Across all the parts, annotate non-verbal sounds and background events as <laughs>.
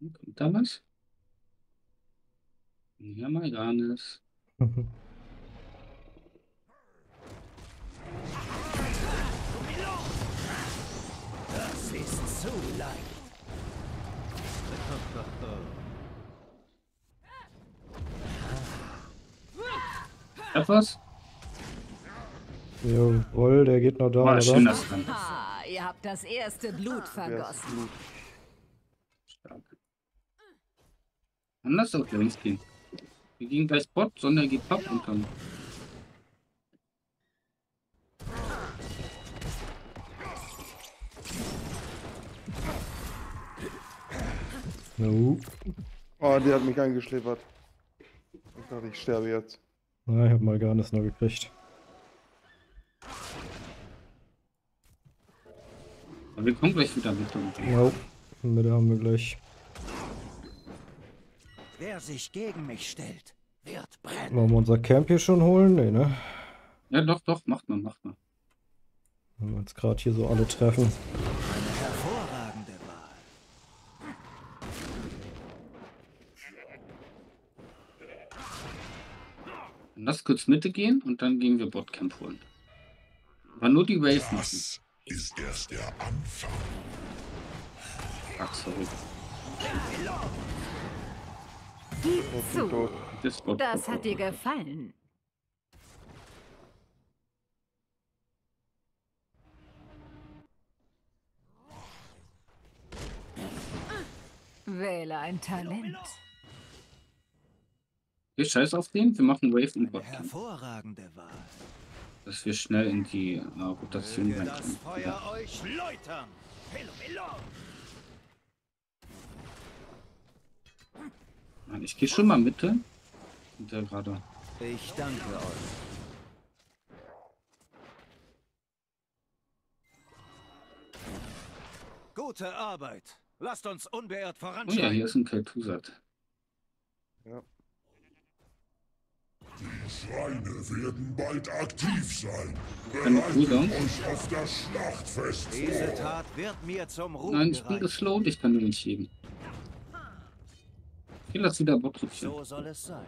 Kommt da was? Ja, mal gar nichts. <laughs> Das ist zu leicht. Hat was? Jawohl, der geht noch da, oder? schön, das kann. Ha, ihr habt das erste Blut Ja, vergossen. Stark. Anders auch links gehen. Wir gehen gleich Bot, sondern geht Pop und dann. No. Oh, der hat mich eingeschläfert. Ich dachte, ich sterbe jetzt. Na, ich hab mal gar nichts noch gekriegt. Aber wir kommen gleich wieder mit. No. Mitte haben wir gleich. Wer sich gegen mich stellt, wird brennen. Wollen wir unser Camp hier schon holen? Nee, ne? ja, doch, doch, macht man, macht man. Wenn wir jetzt gerade hier so alle treffen. Eine hervorragende Wahl. Lass kurz Mitte gehen und dann gehen wir Botcamp holen. Aber nur die Wave machen. Das ist erst der Anfang. Ach, sorry. Gib Ich zu. Das, hat dir gefallen. Wähle ein Talent. Wir scheiß auf den, wir machen Wave und hervorragende Wahl. Dass wir schnell in die äh, Rotation. Feuer Ja. Nein, Ich gehe schon mal Mitte. Und der gerade. Ich danke euch. Gute Arbeit. Lasst uns unbeirrt Oh ja, hier ist ein Kel'Thuzad. Die Schreine werden bald aktiv sein. Ein Bereitet euch auf das Schlachtfest Diese. Tat wird mir zum Ruhm Nein, ich bin geslowt, ich kann nur nicht heben. Okay, lass wieder Bot rotieren. So soll es sein.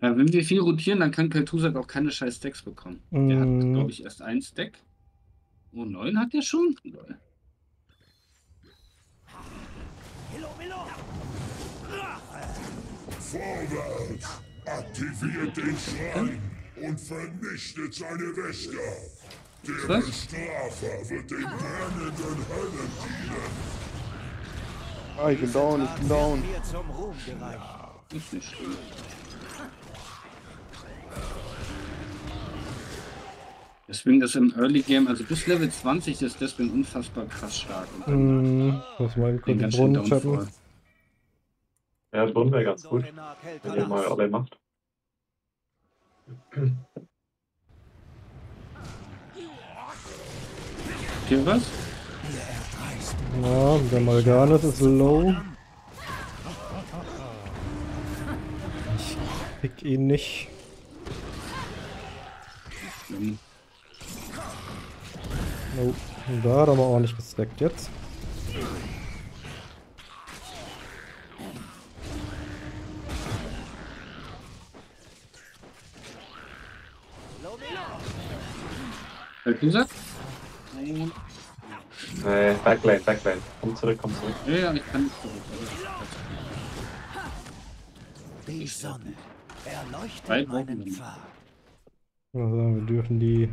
Ja, wenn wir viel rotieren, dann kann Kel'Thuzad auch keine scheiß Stacks bekommen. Der hat, Mm. glaube ich, erst ein Stack. Oh, neun hat der schon? Lol. Vorwärts! Aktiviert den Schrein und vernichtet seine Wächter. Der Was? Bestrafer wird den brennenden Höllen dienen. Ah, ich bin down, ich bin down. Ist nicht schlimm. Deswegen ist im Early Game, also bis Level 20 ist deswegen unfassbar krass stark. Und dann Mm, muss mal den kurz den ganz schön Brunnen Downfall. chatten. Ja, Brunnen wäre ganz gut, wenn ihr mal alle macht. Hier was? Ja, der Malganis ist low. Ich krieg ihn nicht. Schlimm. Oh, da hat er mal ordentlich gestackt jetzt. Kel'Thuzad? Nee, Backlane, Backlane. Komm zurück, komm zurück. Ja, ja, ich kann nicht zurück. Die Sonne erleuchtet Wochen meinen. Pfad. Also, wir dürfen die.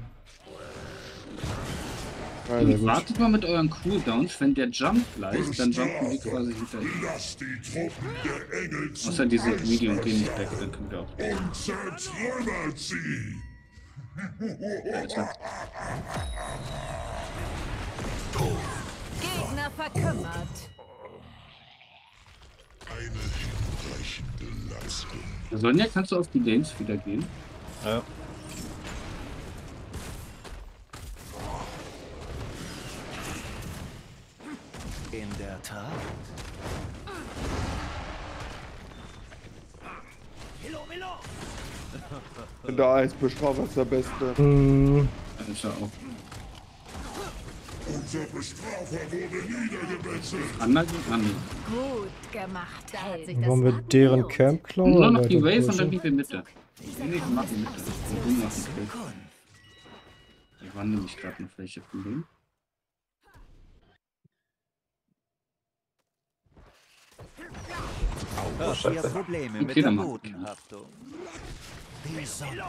Und wartet mal mit euren Cooldowns, wenn der Jump bleibt, dann jumpen quasi die Engel zu Außer diese Eis Medium gehen nicht weg, brechen dann können wir auch. und zertrümmert sie. Gegner verkümmert. Eine hinreichende Leistung. Sonja, kannst du auf die Lanes wieder gehen? Ja. In der Tat. <laughs> Der Eisbestrafer ist der Beste. Mm, Da ist er auch. Unser Bestrafer wurde niedergemetzelt. Anna geht an. Gut gemacht, Da Wollen wir deren. Camp klauen? Nur noch die Wave und dann gehen wir Mitte. Nee, nee, wir machen Mitte. Und. Ich waren nämlich gerade noch welche von denen. Ihr Scheiße. Probleme Okay, mit der. Bodenhaftung? Die Sonne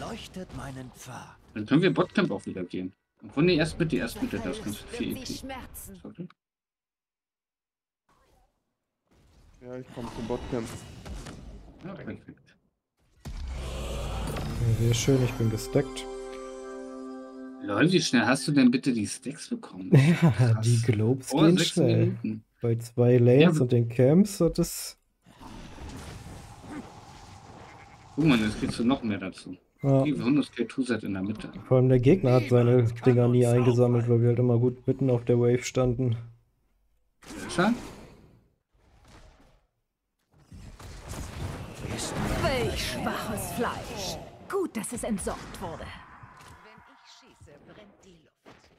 erleuchtet meinen Pfad. Dann können wir Botcamp auch wieder gehen. Obwohl, nee, erst bitte, erst bitte, das du viel EP. Sorry. Ja, ich komme zum Botcamp. Ja, perfekt. Sehr schön, ich bin gestackt. Lol, wie schnell hast du denn bitte die Stacks bekommen? <laughs> Ja, Krass. die Globes Vor gehen schnell. Minuten. Bei zwei Lanes Ja, und den Camps hat es. Guck mal, jetzt kriegst du noch mehr dazu. Ja, Die 100 K2-Set in der Mitte. vor allem der Gegner hat seine Dinger nie eingesammelt, weil wir halt immer gut mitten auf der Wave standen. Er? Welch schwaches Fleisch. Gut, dass es entsorgt wurde. Wenn ich schieße, brennt die Luft.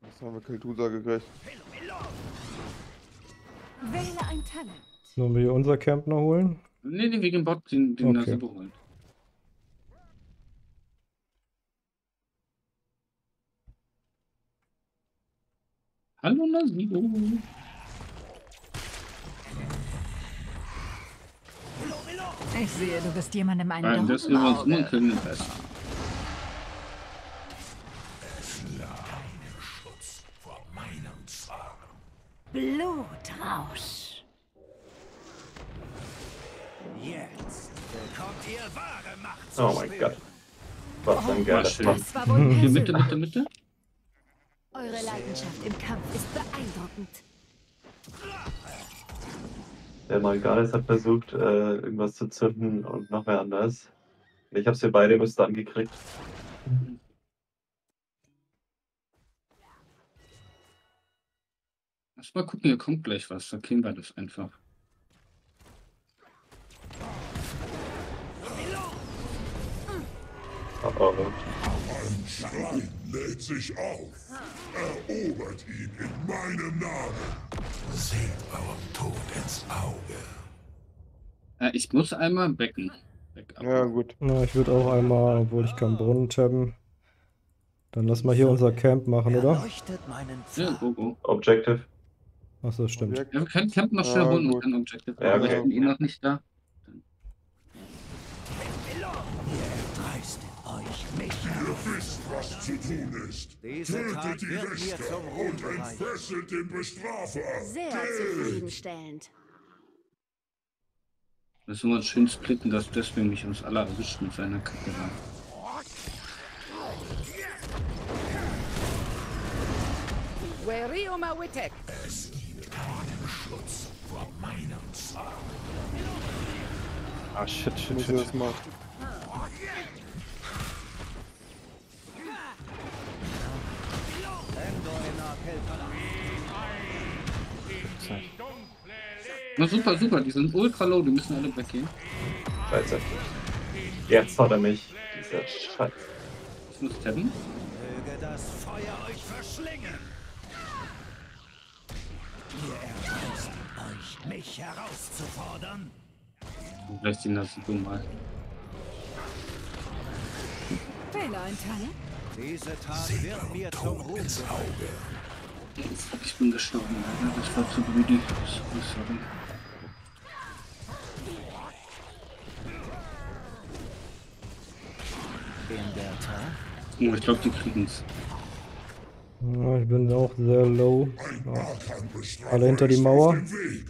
Was haben wir Keltusa gekriegt? Wähle ein Talent. Sollen wir hier unser Camp noch holen? Nee, nee, wegen Bot, den, den Okay. okay. holen. Hallo Nasibo. Ich sehe, du bist jemandem einen Nein, das im wir uns nur können den Rest. Vor meinem Zorn. Blutrausch. Jetzt bekommt ihr wahre Macht Oh mein. Gott. Was ein. Das war wohl <laughs> Hier, Mitte. Mitte, Mitte. Eure Leidenschaft im Kampf ist beeindruckend. Der Malgares hat versucht, äh, irgendwas zu zünden und noch wer anders. Ich habe sie beide bis dann Lass mal gucken, hier kommt gleich was. Dann killen wir das einfach. Oh, oh. Ein Schrein lädt sich auf. Erobert ihn in meinem Namen. Seht eurem Tod ins Auge. Äh, ich muss einmal becken. Ja, gut. Na, ich würde auch einmal, obwohl ich keinen Brunnen tabben. Dann lass mal hier unser Camp machen, oder? Ja, go, go. Objective. Achso, stimmt. Ja, wir können Camp noch schnell Ah, holen und gut. kein Objective. Ja, aber ich okay. bin eh noch nicht da. Ihr wisst, was zu tun ist. Diese Tat Tötet die Wächter und entfesselt den Bestrafer. Sehr zufriedenstellend. Müssen wir uns schön splitten, dass deswegen mich uns alle erwischt mit seiner Kacke da. Es Schutz vor meinem Zorn. Ah, shit, shit, ich das mal. Na super, super, die sind ultra low, die müssen alle weggehen. Scheiße. Jetzt hat er mich. Dieser Scheiß. Ich muss tabben. Möge das Feuer euch verschlingen. Ihr mich herauszufordern. Und gleich die Nasibo mal. Talent. Diese Tat wird mir zum. Fuck, ich bin gestorben, Alter. Das war zu greedy. Sorry, sorry. In der Tat Oh, ich glaube, die kriegen's. Ja, ich bin auch sehr low. Ja. Alle hinter die Mauer.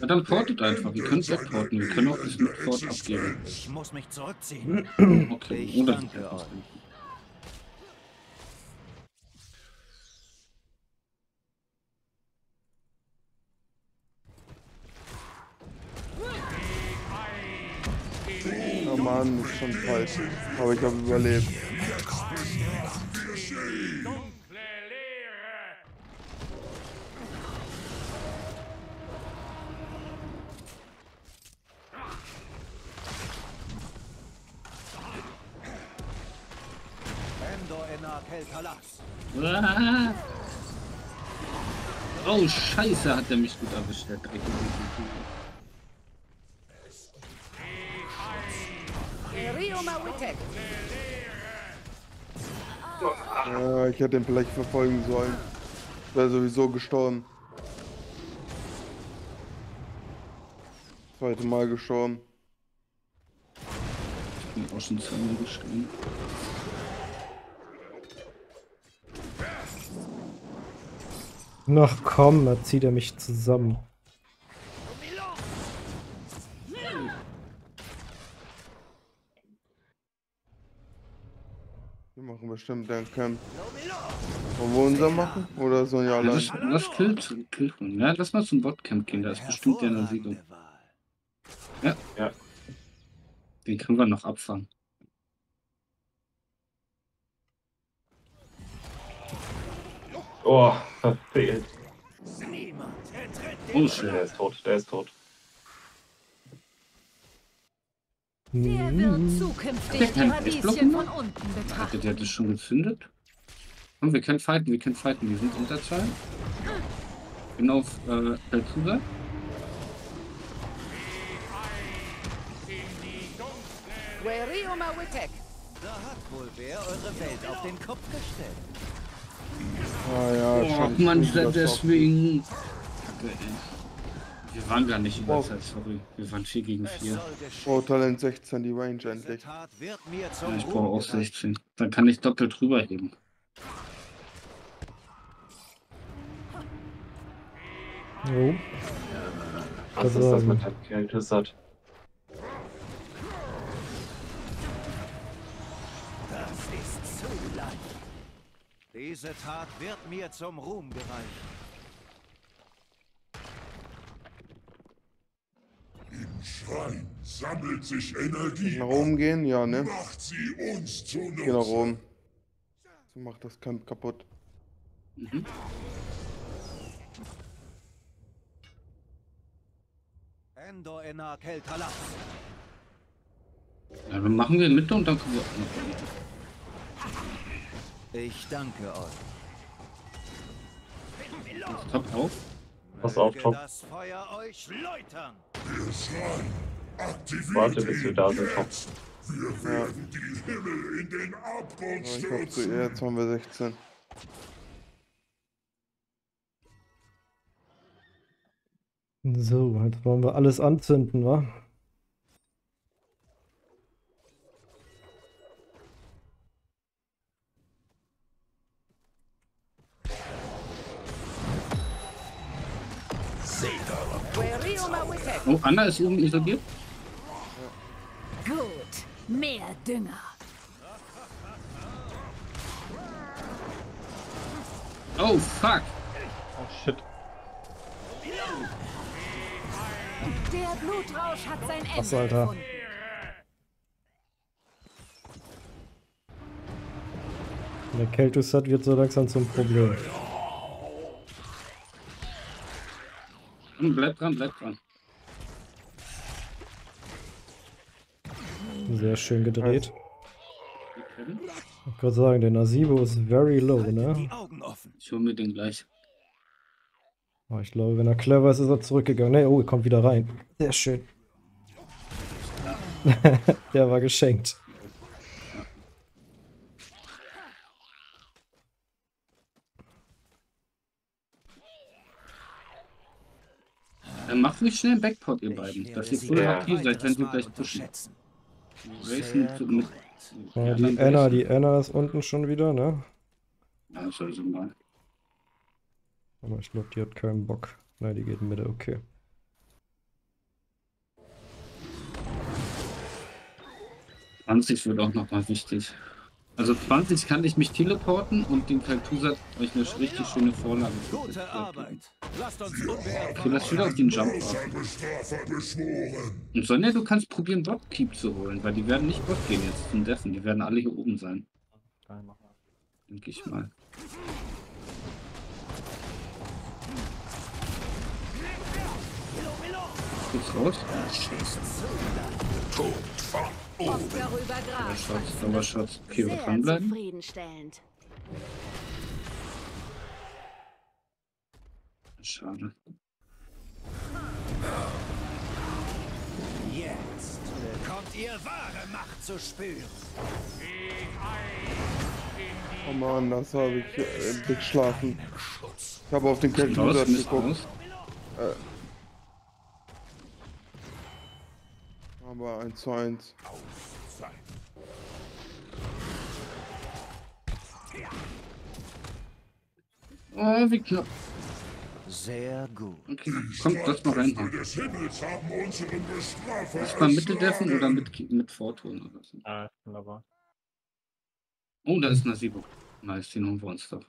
Ja, dann portet einfach. Wir können wegporten. Wir können auch das mit Port abgeben. Ich muss mich zurückziehen. <clears throat> Okay, Ich oder danke die euch. Oh Mann, ist schon falsch. Aber ich habe überlebt. Oh, scheiße, hat er mich gut erwischt, der Dreck. Ja, ich hätte ihn vielleicht verfolgen sollen. Wäre sowieso gestorben. Zweite Mal gestorben. Ich bin auch schon zweimal gestorben. Ach komm, da zieht er mich zusammen. Wir machen bestimmt den Camp. Wollen wir unser machen? Oder sollen ja Ja, allein? lass, lass Kill. Ja, lass mal zum Botcamp gehen, da ist bestimmt der Nasido. Wahl. Ja. Den können wir noch abfangen. Oh, verfehlt. Oh, shit. Der ist tot, der ist tot. Der Hm. wird zukünftig Der kann die Radieschen von ne? unten Hatte betrachten. der das schon gezündet? Komm, wir können fighten, wir können fighten. Wir sind Unterzahl. Bin auf äh, Wittek. Da hat wohl wer eure Welt auf den Kopf gestellt. Ah ja, Oh, das deswegen. Kacke, ey. Wir waren gar nicht Oh. Überzeit, sorry. Wir waren 4 gegen Es 4. soll Oh. Talent 16, die Range endlich. Ja, ich brauche auch gereicht. 16. Dann kann ich doppelt rüberheben. Jo. Was Also, ist das mit dem Keltisat? Diese Tat wird mir zum Ruhm gereicht. Im Schrein sammelt sich Energie. Nach oben gehen? Ja, ne? Macht sie uns zunutze. Geh nach oben. So macht das Camp kaputt. Mhm. Endor Enar Keltalas. Ja, dann machen wir Mitte und dann können wir. Ich danke euch. Top auf. Pass auf, Top. das Feuer euch läutern. Der Schrein aktiviert Warte, bis wir da sind, Top. jetzt. Wir werden die Himmel in den Abgrund Ja, stürzen. jetzt haben wir 16. So, jetzt wollen wir alles anzünden, wa? Oh, Anna ist oben isoliert. Gut, mehr Dünger. Oh, fuck. Oh shit. Der Blutrausch hat sein Ende Was, Alter? gefunden. Der Keltusat wird so langsam zum Problem. Und bleib dran, bleib dran. Sehr schön gedreht. Ich wollte gerade sagen, der Nasibo ist very low, ne? Ich hol mir den gleich. Aber ich glaube, wenn er clever ist, ist er zurückgegangen. Ne, oh, er kommt wieder rein. Sehr schön. <laughs> der war geschenkt. Macht nicht schnell einen Backport, ihr Ich beiden. Dass ihr voll Ja. aktiv seid, wenn sie weiteres gleich pushen. Racen mit. Ja, die Anna, die Anna ist unten schon wieder, ne? Ja, soll so mal. Aber ich glaube, die hat keinen Bock. Nein, die geht in Mitte, okay. Zwanzig wird auch nochmal wichtig. Also 20 kann ich mich teleporten und den Kaltusat euch eine richtig schöne Vorlage Gute Arbeit. Lasst uns Okay, lass wieder auf den Jump beschworen. Und Sonja, du kannst probieren, Bot-Keep zu holen, weil die werden nicht Bot gehen jetzt zum Deffen. Die werden alle hier oben sein. Denke ich mal. Kurz raus. Oft darüber Dauerschatz, Graswachsen. Dauerschatz. Okay, wir dranbleiben. zufriedenstellend. Schade. Jetzt bekommt ihr wahre Macht zu spüren. Oh Mann, das habe ich äh, geschlafen. Ich habe auf den Kalkulus Mist raus. Aber 1 zu 1. Oh, wie knapp. Sehr gut. Okay, kommt, lass mal rein. Lass mal Mitteldeffen oder mit, mit Fortun oder so. Ah, wunderbar. Oh, da ist Nasibo. Nice, den holen wir uns doch.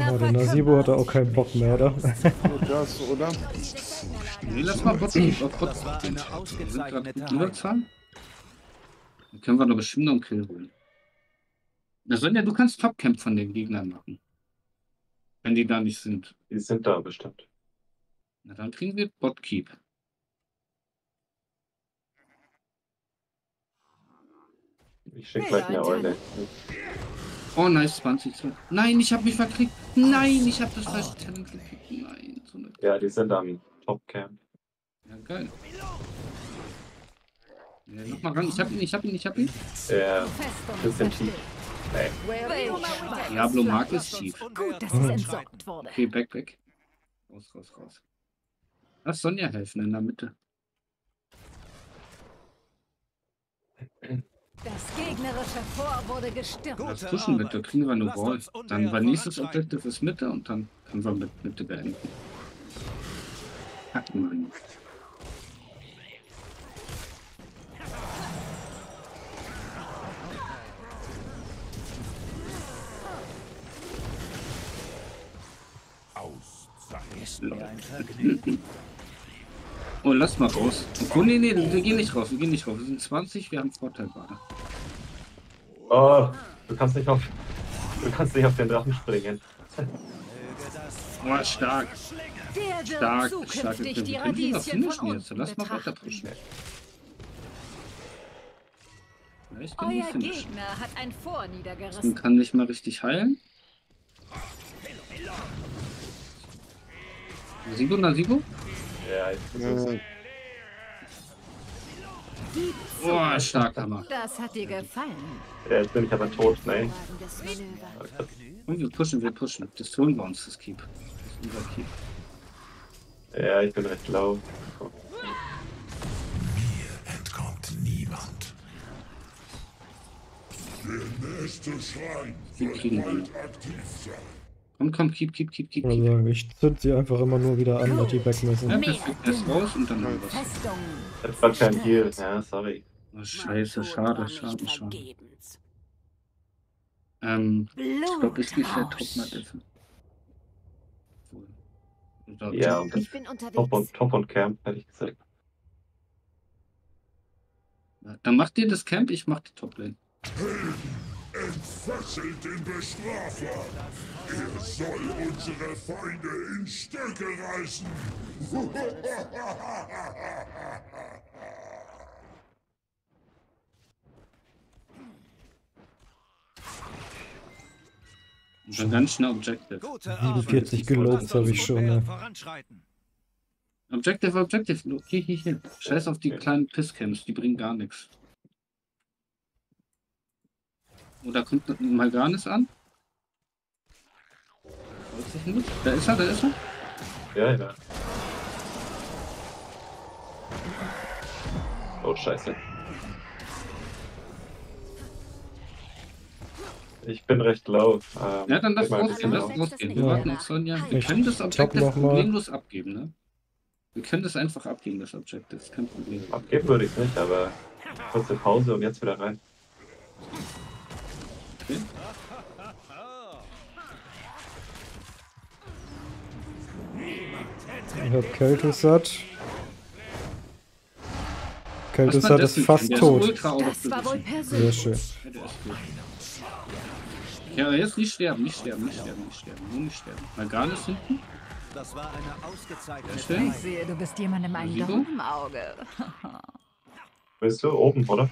Aber der Nasibo hatte auch keinen Bock mehr, oder? Das, oder? Nee, lass mal Bot Wir sind gerade gut Überzahl. Dann können wir doch bestimmt noch einen Kill holen. Na Sonja, du kannst Topcamp von den Gegnern machen. Wenn die da nicht sind. Die sind da bestimmt. Na dann kriegen wir Botkeep. Ich schicke gleich eine Eule. Oh, nice, 20. zu- Nein, ich habe mich verkriegt. Nein, ich habe das falsche Talent gekriegt. Nein, so eine... Ja, die sind am Topcamp. Ja, geil. Ja, noch mal ran. Ich hab ihn, ich hab ihn, ich hab ihn. Festung bisschen tief. Diablo Mark ist tief. Gut, dass es entsorgt wurde. Okay, back, back. Raus, raus, raus. Lass Sonja helfen in der Mitte. Das gegnerische Fort wurde gestürmt. Gute pushen Arbeit. Mitte, kriegen wir eine Lasst Wall. Dann war nächstes. Objective ist Mitte und dann können wir mit Mitte beenden. Hacken wir ihn. <laughs> Ist mir ein Vergnügen. Oh, lass mal raus. Oh, nee, nee, wir gehen nicht raus, wir gehen nicht raus. Wir sind 20, wir haben Vorteil gerade. Oh, du kannst nicht auf. Du kannst nicht auf den Drachen springen. Oh, stark. Stark, stark. zukünftig Wir die können ihn noch Radieschen finishen jetzt. Lass mal weiter pushen. Vielleicht wir Euer. Gegner hat ein Und niedergerissen. kann nicht mal richtig heilen. Nasibo, Nasibo? Ja, ich versuch's. Äh, Oh, stark, Hammer. Das hat dir gefallen. Ja, jetzt bin ich aber tot. Nein. Und wir pushen, wir pushen. Das holen wir uns, das Keep. Das ist unser Keep. Ja, ich bin recht low. Komm. entkommt niemand. Der nächste Schrein Wir wird kriegen bald ihn. aktiv sein. Komm, komm, Keep, Keep, Keep, Keep, Keep. sagen, ich zünd sie einfach immer nur wieder an, dass die weg müssen. Ja, perfekt. Erst raus und dann haben wir was. Jetzt war kein Heal. Ja, sorry. Oh, scheiße, schade, schade, schade. Ähm, ich glaube, ich gehe der Top mal dessen. Oder Ja, Top. Ich bin Top und, Top und Camp, hätte ich gesagt. Dann macht ihr das Camp, ich mach die Top-Lane. Entfesselt den Bestrafer. Er soll unsere Feinde in Stücke reißen. Und dann ganz schnell Objective. Gute 47 Arbeit. gelobt habe ich schon, ne? Objective, Objective. Hier, hier, hier. Scheiß auf die Okay. kleinen Pisscamps, die bringen gar nichts. Oder kommt mal gar nichts an? Da ist er, da ist er. Ja, ja. Oh, scheiße. Ich bin recht low. Ähm, Ja, dann lass rausgehen, lass raus. rausgehen. Wir warten auf Sonja. Wir Ich können das Objective mal. problemlos abgeben, ne? Wir können das einfach abgeben, das Objective. Ist kein Problem. Abgeben würde ich nicht, aber kurze Pause und jetzt wieder rein. Ich hab Keltusat. Keltusat Lass mal ist fast ist tot. Das war. Sehr persönlich. schön. Ja, ist. Ja, jetzt nicht sterben, nicht sterben, nicht sterben, nicht sterben. Nur nicht sterben. Mal gar nicht hinten. Das war eine ausgezeichnete. Ich sehe, du bist jemandem ein Sido? Dorn im Auge. Bist du oben, oder?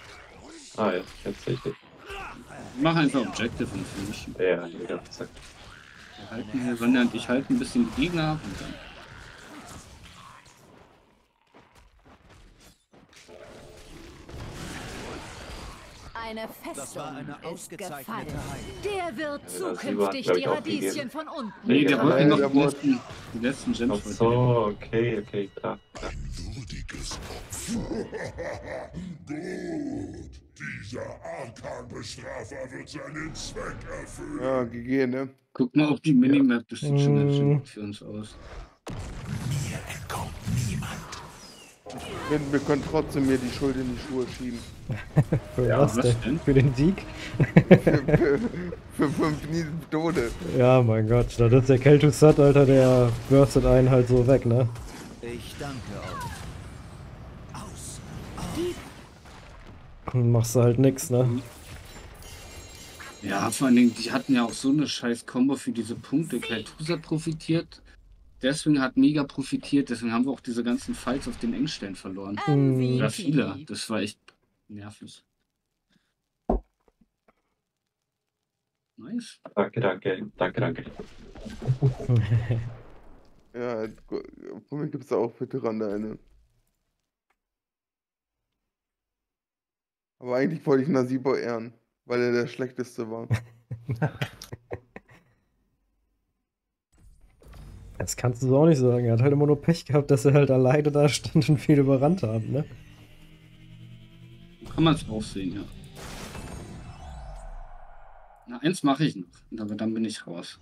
Ah ja, jetzt sehe ich dich. Mach einfach Objective und Finish. Ja, jeder zack. Wir halten hier, Sonja und ich halten ein bisschen die Gegner ab und dann. Eine Das war eine Festung ist gefallen. Der wird hat, zukünftig die. Radieschen von unten Nee, der Ja, wollte nein, noch der die letzten, die letzten Ach Gems. so, okay, okay, klar. klar. Würdiges Opfer. <laughs> Gut. Dieser Arkan-Bestrafer wird seinen Zweck erfüllen. Ja, GG, ne? Guck mal auf die Minimap, das sieht schon ganz schön Mm. gut für uns aus. Wir, wir können trotzdem mir die Schuld in die Schuhe schieben. <laughs> Für Ja, was was denn? denn? Für den Sieg? für, für, für fünf Tode. Ja, mein Gott, das ist der Keltus Sat, Alter, der burstet einen halt so weg, ne? Ich danke euch. Aus. Und machst du halt nix, ne? Ja, vor allen Dingen, die hatten ja auch so eine scheiß Combo für diese Punkte. Keltusa profitiert. Deswegen hat Mega profitiert. Deswegen haben wir auch diese ganzen Fights auf den Engstellen verloren. Mm. Oder viele. Das war echt nervig. Nice. Danke, danke, danke, danke. <laughs> Ja, von mir gibt es auch Veterane eine. Aber eigentlich wollte ich Nasibo ehren, weil er der schlechteste war. <laughs> Das kannst du so auch nicht sagen. Er hat halt immer nur Pech gehabt, dass er halt alleine da stand und viele überrannt haben, ne? Kann man es auch sehen, ja. Na, eins mache ich noch. Aber dann bin ich raus.